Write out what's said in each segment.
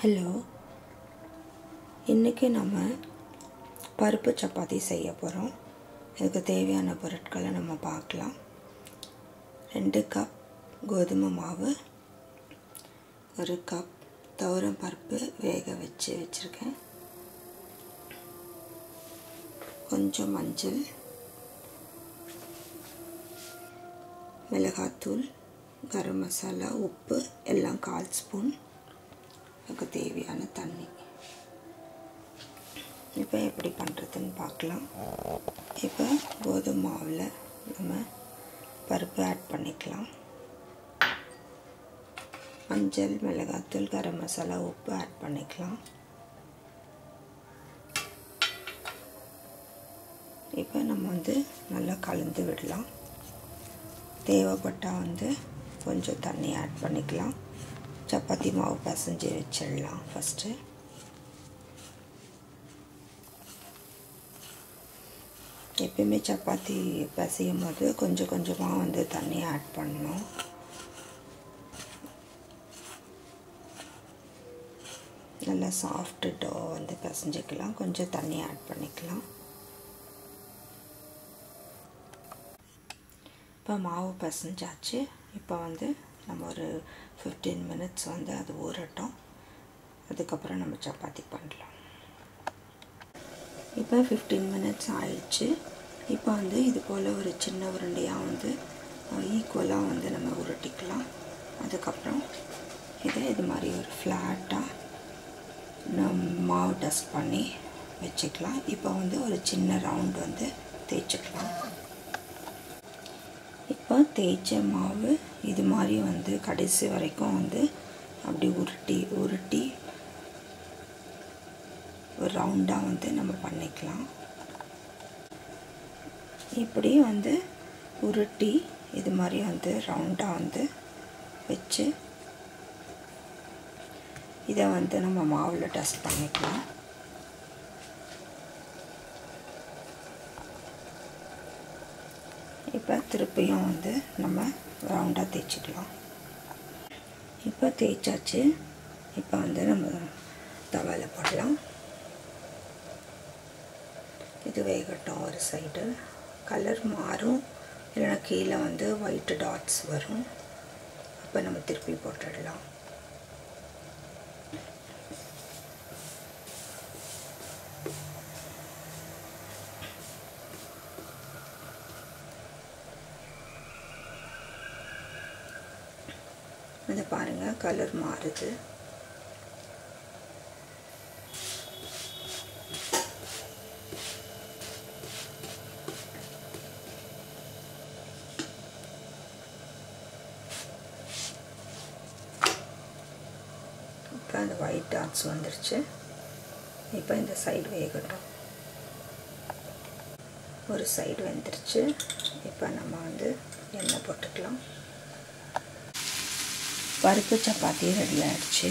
Hello இன்றைக்கி நம்ம பருப்பு சப்பாத்தி செய்ய போகிறோம் இதுக்கு தேவையான பொருட்களை நம்ம பார்க்கலாம். ரெண்டு கப் கோதுமை மாவு ஒரு கப் துவரம் பருப்பு வேக வச்சு வச்சுருக்கேன். கொஞ்சம் மஞ்சள் மிளகாத்தூள் கரம் மசாலா உப்பு எல்லாம் கால் ஸ்பூன். அதுக்கு தேவையான தண்ணி. இப்போ எப்படி பண்ணுறதுன்னு பார்க்கலாம் இப்போ கோதுமை மாவில் நம்ம பருப்பு ஆட் பண்ணிக்கலாம். மஞ்சள் மிளகாத்தூள் கரம் மசாலா உப்பு ஆட் பண்ணிக்கலாம். இப்போ நம்ம வந்து நல்லா கலந்து விடலாம். தேவைப்பட்டால் வந்து கொஞ்சம் தண்ணி ஆட் பண்ணிக்கலாம். சப்பாத்தி மாவு பசைஞ்சு வச்சிடலாம் ஃபஸ்ட்டு எப்பயுமே சப்பாத்தி பசையும் போது கொஞ்சம் கொஞ்சமாக வந்து தண்ணி ஆட் பண்ணணும். நல்லா சாஃப்ட்டு டோ வந்து பசைஞ்சிக்கலாம். கொஞ்சம் தண்ணி ஆட் பண்ணிக்கலாம். இப்போ மாவு பசைஞ்சாச்சு. இப்போ வந்து நம்ம ஒரு ஃபிஃப்டீன் மினிட்ஸ் வந்து அது ஊறட்டும். அதுக்கப்புறம் நம்ம சப்பாத்தி பண்ணலாம். இப்போ ஃபிஃப்டீன் மினிட்ஸ் ஆயிடுச்சு. இப்போ வந்து இது போல் ஒரு சின்ன உருண்டையாக வந்து ஈக்குவலாக வந்து நம்ம உருட்டிக்கலாம். அதுக்கப்புறம் இதை இது மாதிரி ஒரு ஃப்ளாட்டாக மாவு டஸ்ட் பண்ணி வச்சுக்கலாம். இப்போ வந்து ஒரு சின்ன ரவுண்ட் வந்து தேய்ச்சிக்கலாம். இப்போ தேய்ச்ச மாவு இது மாதிரி வந்து கடைசி வரைக்கும் வந்து அப்படி உருட்டி உருட்டி ஒரு ரவுண்டாக வந்து நம்ம பண்ணிக்கலாம். இப்படி வந்து உருட்டி இது மாதிரி வந்து ரவுண்டாக வந்து வச்சு இதை வந்து நம்ம மாவில் டஸ்ட் பண்ணிக்கலாம் இப்போ திருப்பியும் வந்து நம்ம ரவுண்டாக தேய்ச்சிக்கலாம். இப்போ தேய்ச்சாச்சு. இப்போ வந்து நம்ம தவாவில் போடலாம். இது வேகட்டும் ஒரு சைடு கலர் மாறும். இல்லைன்னா கீழே வந்து ஒயிட் டாட்ஸ் வரும். அப்போ நம்ம திருப்பி போட்டுடலாம். இதை பாருங்கள் கலர் மாறுது. இப்போ அந்த ஒயிட் டாட்ஸ் வந்துருச்சு. இப்போ இந்த சைடு வேகட்டும். ஒரு சைடு வந்துருச்சு. இப்போ நம்ம வந்து எண்ணெய் போட்டுக்கலாம். பருப்பு சப்பாத்தி ரெடி ஆகிடுச்சு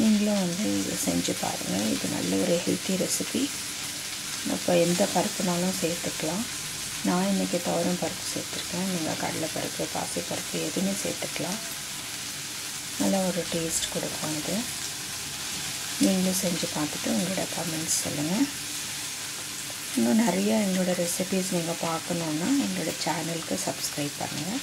நீங்களும் வந்து இதை செஞ்சு பாருங்கள் இது நல்ல ஒரு ஹெல்த்தி ரெசிபி இப்போ எந்த பருப்புனாலும் சேர்த்துக்கலாம். நான் இன்றைக்கி துவரம் பருப்பு சேர்த்துருக்கேன். நீங்கள் கடலை பருப்பு பாசி பருப்பு எதுவுமே சேர்த்துக்கலாம். நல்ல ஒரு டேஸ்ட் கொடுக்கும் இது. நீங்களும் செஞ்சு பார்த்துட்டு உங்களோட கமெண்ட்ஸ் சொல்லுங்கள் இன்னும் நிறைய எங்களோட ரெசிபீஸ் நீங்கள் பார்க்கணுன்னா எங்களோட சேனலுக்கு சப்ஸ்கிரைப் பண்ணுங்கள்